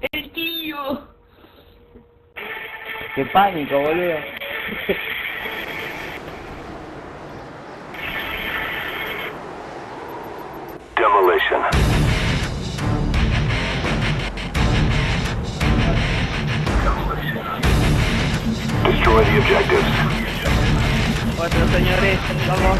El tío. Qué pánico, boludo. Demolition. Destroy the objectives. Bueno, señores, vamos.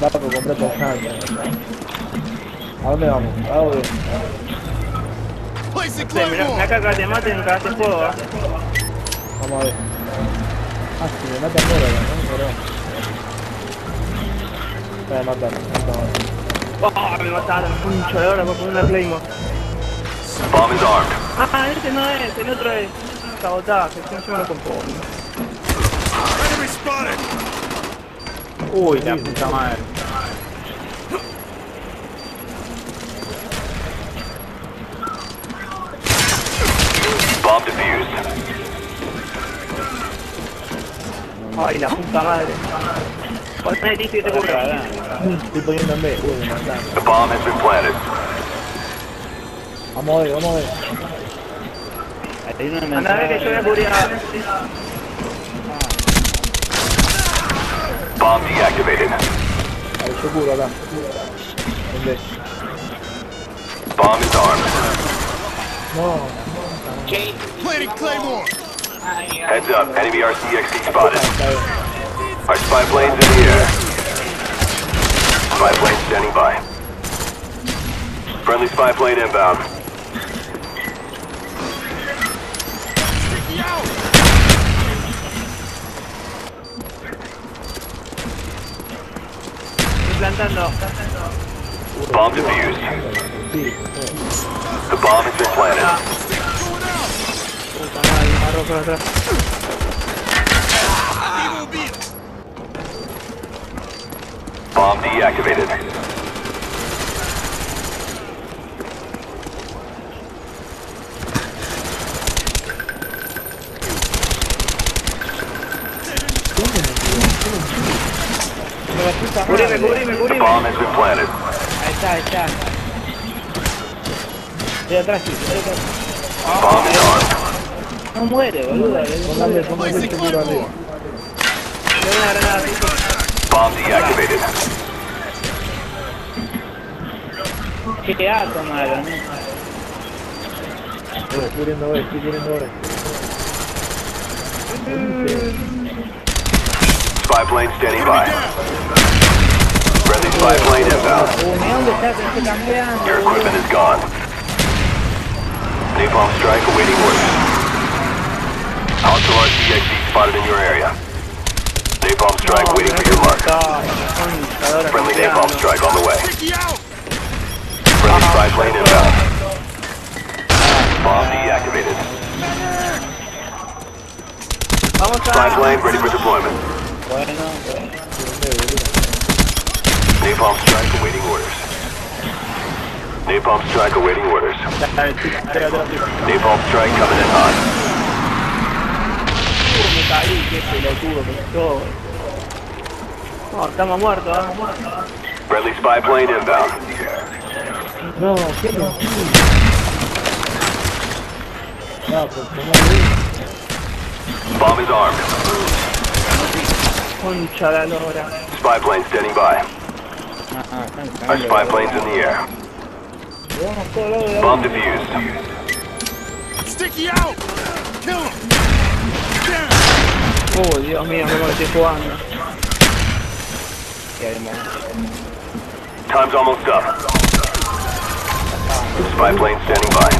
Vapo, compré por ¿A dónde vamos? ¿A dónde? Acá que te maten, cagaste fuego. ¿eh? Vamos a ver. Ah, si me matan fuera, ¿no? Pero... Me voy a matar, me Oh, me mataron, mucho de hora por poner una Claymore. Bomb is armed. Ah, este no es, el otro es. Sabotaje, si no se me lo compongo. Enemy spotted! Uy, la puta madre. Ay, la puta madre. Poné el te cubra. Estoy poniendo en B. Uy, me mataron. The bomb has been planted. Vamos a ver, vamos a ver. Ahí no me Anda a ver que yo voy a cubrir. Bomb deactivated. Ahí, yo cubro acá. En B. Bomb is armed. No. Planting Claymore! Heads up, enemy RCXD spotted. Our spy planes in the air. Spy plane standing by. Friendly spy plane inbound. Bomb defused. The bomb has been planted. Going out! Puta madre, me agarró por atrás. Bomb deactivated. Cubrime, cubrime, The bomb has been planted. Ahí está, ahí está. Estoy atrás, sí, estoy atrás. Bomb is armed. No muere, boludo. Póngale, póngale el seguro arriba. Claymore! Le doy una granada, Pico. Bomb deactivated. Qué ato, malo, ¿no? Estoy cubriendo B, estoy cubriendo B. Spy plane standing by. down! Friendly spy plane inbound. Uh, Uy, mira dónde está, que se cambiando. Your equipment is gone. Napalm strike awaiting orders. Hostile RCXD spotted in your area. Napalm strike waiting for your mark. Friendly napalm strike on the way. Friendly spy plane inbound. Bomb deactivated. Spy plane ready for deployment. Napalm strike awaiting orders. Napalm strike awaiting orders. Napalm strike coming in hot. Me caí, qué pelotudo que estoy. No, estamos muertos, estamos muertos. Friendly spy plane inbound. No, qué mentira. No, pues como Bomb is armed. Concha la lora. Spy plane standing by. Ah, ah, Our spy plane's in the air. Vamos todo lado de Bomb defused. Sticky out! Kill him! Down! Oh, Dios mío, cómo estoy jugando. Time's almost up. Spy plane standing by.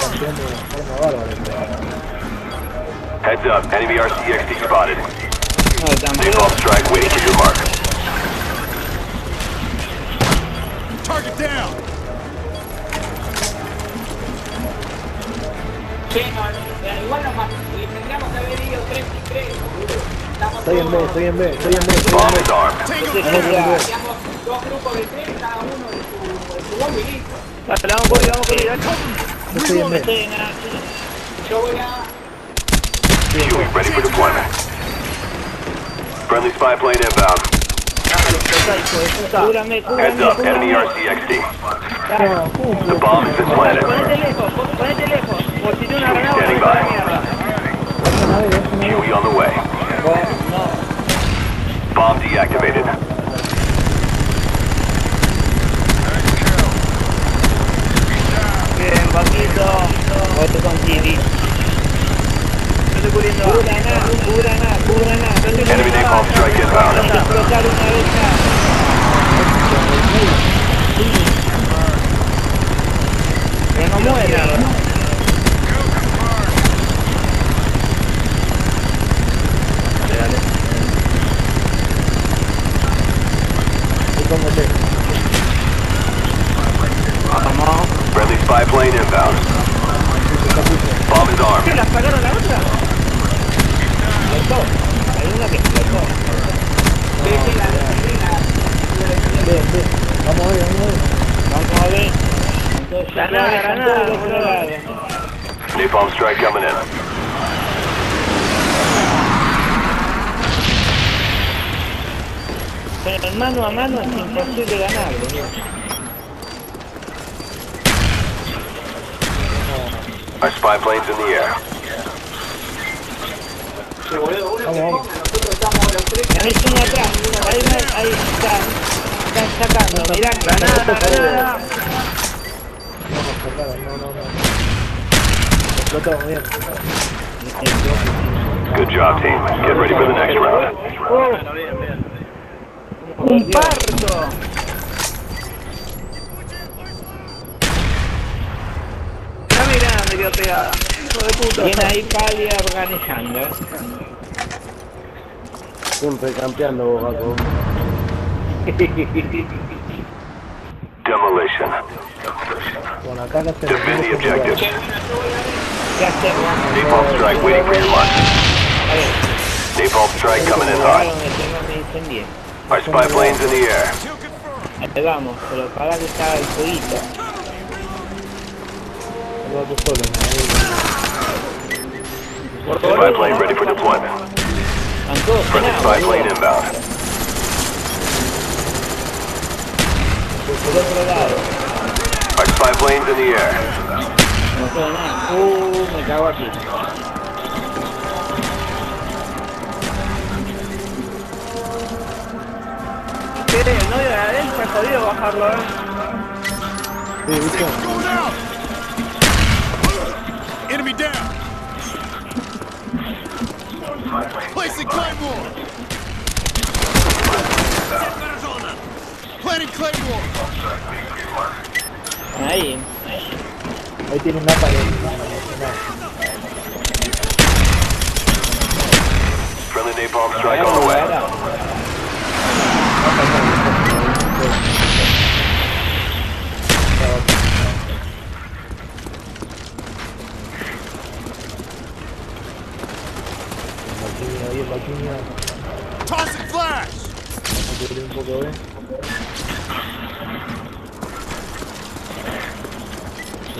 campeón de forma bárbara. Heads up, enemy RCXD spotted. No, estamos Napalm strike waiting for your mark. Target down! Estoy en B, estoy en B, estoy en B, estoy en Bomb B. is armed. Tango Vamos down! a B. Dale, vamos a cubrir, vamos a cubrir, dale. Estoy en B. Huey ready for deployment. Friendly spy plane inbound. Heads up, enemy. RCXD. No, ¿cómo The bomb has been planted. Ponete lejos, pon- ponete lejos. Por si tiene una granada, Standing ponete a la by. mierda. Déjame ver, déjame ver. Huey on the way. Bomb deactivated. Bien, Paquito. Voy con Chiri. Yo estoy cubriendo. Cúbrana, cúbrana, cúbrana. Yo estoy Enemy cubriendo. napalm strike inbound. Explotar una vez más. Que no muera. ¿Y cómo te? Vamos. Friendly spy plane inbound. Bomb is armed. ¿Qué? ¿La sacaron la otra? Hay una que explotó. Bien, bien. Vamos a ver, vamos a ver. Vamos a ver. Entonces, Granada, granada, todos los boludo. Napalm strike coming in. Mano a mano es imposible ganar, boludo. Our spy plane's in the air. Vamos. Ahí están atrás, ahí está. Están sacando, mirá, Granada, granada. Vamos, sacaron, no, no, no. Explotó, bien. Good job, team. Get ready for the next round. Un parto. Mirá mi granada me dio pegada. Hijo de puta. Viene ahí Pali organizando, ¿eh? Siempre campeando, vos, Jaco. Demolition. Bueno, acá la Defend the objectives. ¿Qué hacemos? Napalm strike waiting for your ver, Napalm strike coming in hot. donde tengo me incendié. Our spy plane's in the air. Ahí vamos, pero para que está el fueguito. Lo tú solo, Spy plane ready for deployment. Friendly spy plane inbound. Por otro lado. Our spy plane's in the air. No queda nada. Uh, me cago aquí. ¿Qué? El novio de Adel se. Going! Enemy down! Placing Claymore! Planting Claymore! Ahí. Ahí tiene una pared. Friendly napalm strike on the way.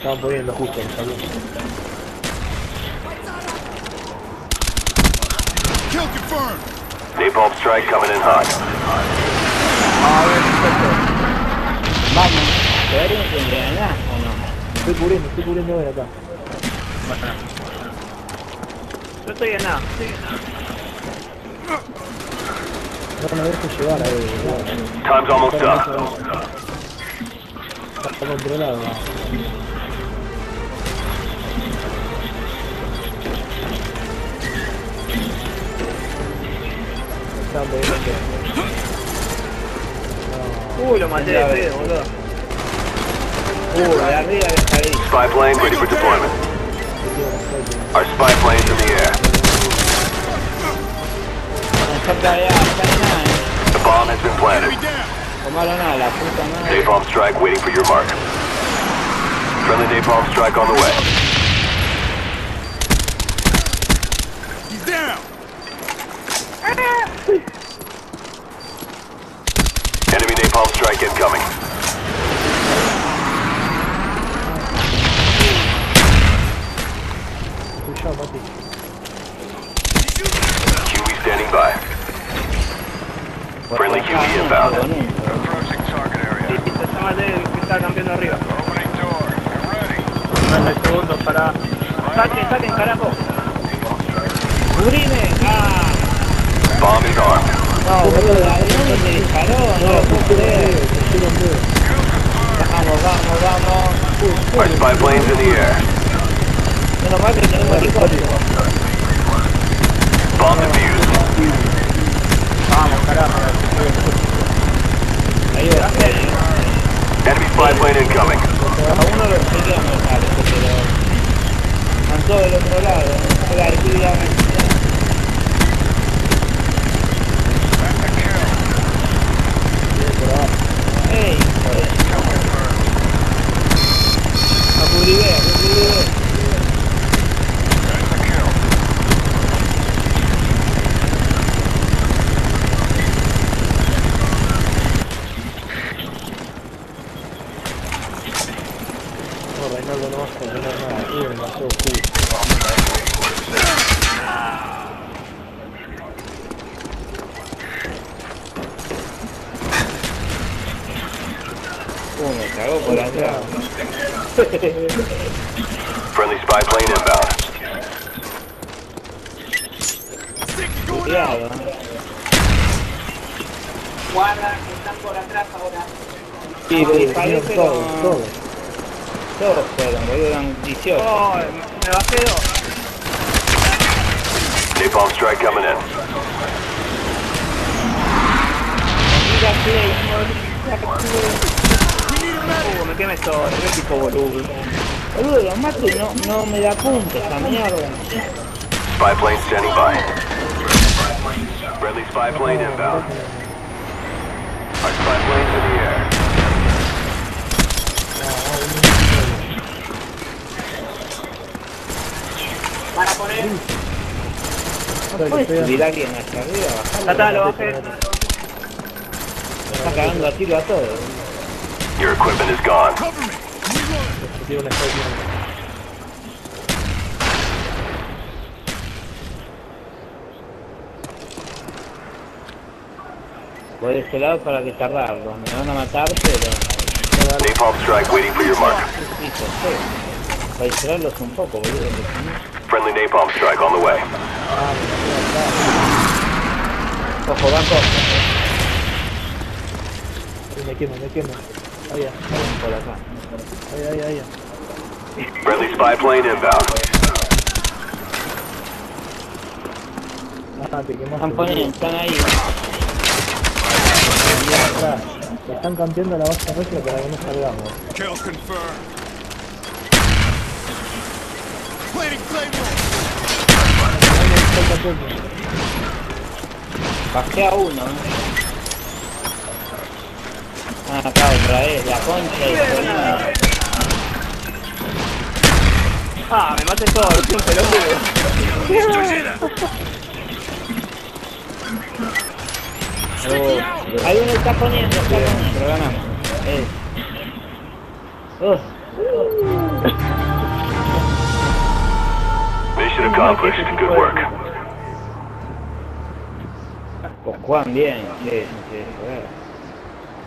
Estaban poniendo justo, salud. Kill confirmed! Napalm strike coming in hot. Ah, Vamos. ¿Deberían que ganar o no? Estoy cubriendo, estoy cubriendo de acá. Yo estoy en nada. No me dejes llevar ahí, Time's almost up. Está controlado. Están poniendo. Uy, lo maté de pedo, boludo. De arriba de salir. Spy plane ready for deployment. Our spy plane's in the air. No falta ya, está nada. The bomb has been planted. Enemy down! Tomaron nada, la puta madre. Napalm strike waiting for your mark. Friendly napalm strike on the way. He's down! Enemy napalm strike incoming. Escuchá, Mati. Huey standing by. Friendly Huey inbound. Approaching target area. llámate el que está campeando arriba. Opening door. Get ready. Segundos para. Saquen, saquen, carajo. ¡Cubrime! ¡Ah! Bomb is armed. Our spy plane's in the air. Bomb defused. Enemy spy plane incoming. A uno lo chequeamos, me parece, pero... Están todos del otro lado. La actividad... ¡Ey! A Curibé, a Curibé. No, Reinaldo no vas a ordenar nada. Uy, demasiado oscuro. Uh, me cagó por atrás. Friendly spy plane inbound. Sticky going out. Cuidado. ¿eh? Guarda, que están por atrás ahora. Sí, Todos, disparé, pero... todos, todos. Todos fueron, boludo, eran 18. Oh, me bajé dos. Napalm strike coming in. Mira, Claymore. Uh, me quemé qué tipo boludo. Boludo, mato y no, no me da punta esa mierda. Spy plane standing by. Friendly spy plane inbound. Our spy plane's in the air. Para poner. ¿Puedes subir a alguien hacia arriba? Bajarlo. lo bajé. Me está cagando a tiro a todos. Your equipment is gone. Cover me. Reload. Tiene una escopeta. Voy de este lado para retardarlos. Me van a matar, pero... Napalm strike waiting for your mark. Para distraerlos un poco, boludo. porque si no- Friendly napalm strike on the way. Ojo, bajo. Ay, me quemo, me quemo. Ahí, ahí, Por acá. ahí, ahí, ahí. Friendly spy plane inbound. Ah, te quemaste. Están poniendo, están ahí. Atrás. Están campeando la base nuestra para que no salgamos. Kill confirmed. Planting Claymore. Bajé a uno. ¿eh? Ah, acá otra vez, la concha y Solina. Ah, me maté soy un pelotudo. Oh, ahí uno está poniendo, está poniendo, pero ganamos. Eh. Uh, Mission accomplished. Good work. pues juegan bien, sí, sí, sí, joder.